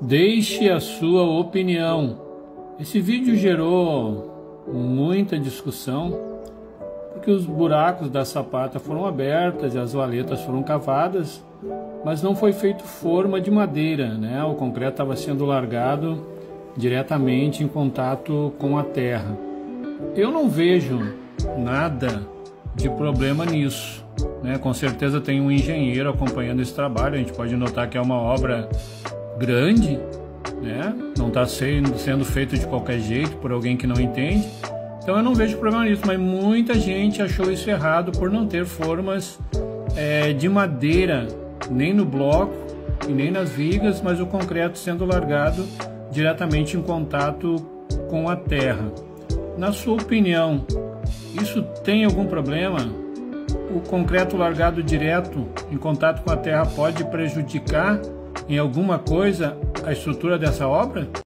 Deixe a sua opinião. Esse vídeo gerou muita discussão porque os buracos da sapata foram abertas e as valetas foram cavadas, mas não foi feito forma de madeira, né? O concreto estava sendo largado diretamente em contato com a terra. Eu não vejo nada de problema nisso. Né? Com certeza tem um engenheiro acompanhando esse trabalho. A gente pode notar que é uma obra grande, né? não está sendo, feito de qualquer jeito por alguém que não entende. Então eu não vejo problema nisso, mas muita gente achou isso errado por não ter formas é, de madeira nem no bloco e nem nas vigas, mas o concreto sendo largado diretamente em contato com a terra. Na sua opinião, isso tem algum problema? O concreto largado direto em contato com a terra pode prejudicar em alguma coisa a estrutura dessa obra?